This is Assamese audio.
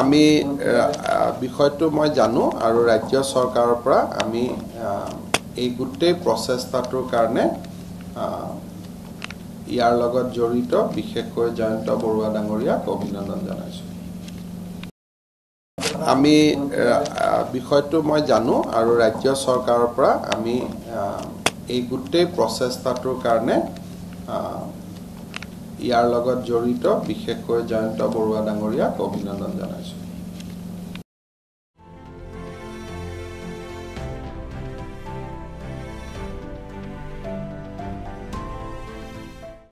আমি বিষয়টো মই জানো আৰু ৰাজ্য চৰকাৰৰ পৰা আমি এই গোটেই প্ৰচেষ্টাটোৰ কাৰণে ইয়াৰ লগত জড়িত বিশেষকৈ জয়ন্ত বৰুৱা ডাঙৰীয়াক অভিনন্দন জনাইছোঁ। আমি বিষয়টো মই জানো আৰু ৰাজ্য চৰকাৰৰ পৰা আমি এই গোটেই প্ৰচেষ্টাটোৰ কাৰণে ইয়াৰ লগত জড়িত বিশেষকৈ জয়ন্ত বৰুৱা ডাঙৰীয়াক অভিনন্দন জনাইছোঁ।